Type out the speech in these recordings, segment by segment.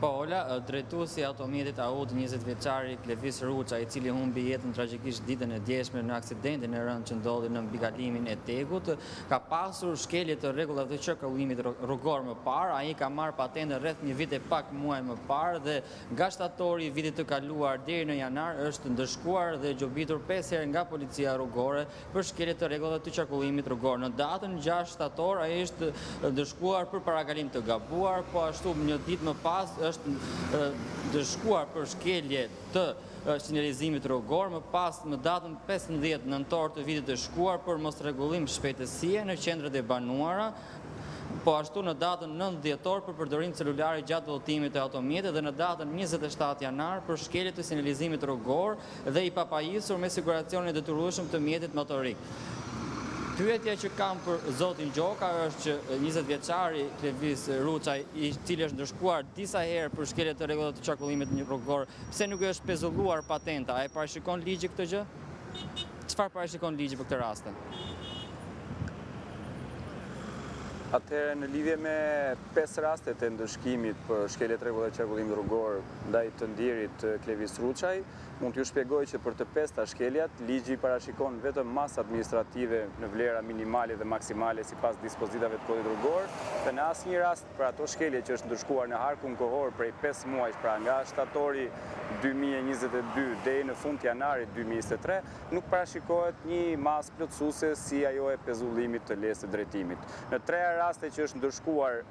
Po Ola, drejtuesi i automjetit Audi njëzet vjeçari Klevis Ruça, i cili humbi jetën tragjikisht ditën e djeshme në aksidentin e rëndë që ndodhi në mbikalimin e Tegut, ka pasur shkelje të rregullave të qarkullimit rrugor më parë. Ai ka marrë patentën rreth një vit e pak muaj më parë dhe nga shtatori i vitit të kaluar deri në janar është ndëshkuar dhe gjobitur pesë herë nga policia rrugore për shkelje të rregullave të qarkullimit rrugor. Në datën gjashtë shtator ai është ndëshkuar për parakalim të gabuar, po ashtu një ditë më pas është ndëshkuar për shkelje të sinjalizimit rrugor, më pas në datën pesëmbëdhjetë nëntor të vitit të shkuar për mosrregullim shpejtësie në qendrat e banuara, po ashtu në datën nëntë dhjetor për përdorim celulari gjatë drejtimit të automjetit dhe në datën njëzet e shtatë janar për shkelje të sinjalizimit rrugor dhe i papajisur me siguracionin e detyrueshëm të mjetit motorik. Pyetja që kam për zotin Gjoka është që njëzet vjeçari Klevis Ruçaj, i cili është ndëshkuar disa herë për shkelje të rregullave të qarkullimit rrugor, pse nuk i është pezulluar patenta, a e parashikon ligji këtë gjë? Çfarë parashikon ligji për këto raste? Atëherë, në lidhje me pesë rastet e ndëshkimit për shkelje të rregullave të qarkullimit rrugor, ndaj të ndjerit Klevis Ruçaj, mund t'ju shpjegoj që për të pesta shkeljat, ligji parashikon vetëm masë administrative në vlera minimale dhe maksimale sipas dispozitave të Kodit Rrugor dhe në asnjë rast për ato shkelje që është ndëshkuar në harkun kohor prej pesë muajsh, pra nga shtatori dy mijë e njëzet e dy deri në fund të janarit dy mijë e njëzet e tre, nuk parashikohet një masë plotësuese si ajo e pezullimit të lejes së drejtimit. Në tre raste që është ndëshkuar.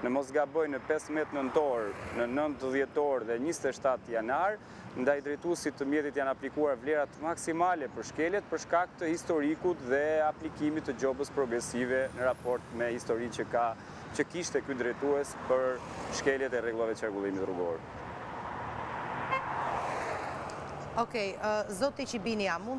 në mos gaboj në pesëmbëdhjetë nëntor, në nëntë dhjetor dhe njëzet e shtatë janar, ndaj drejtuesit të mjetit janë aplikuar vlerat maksimale për shkeljet për shkak të historikut dhe aplikimit të gjobës progresive në raport me histori që ka që kishte ky drejtues për shkeljet e rregullave të qarkullimit rrugor. Okej, zoti Çibini, a mund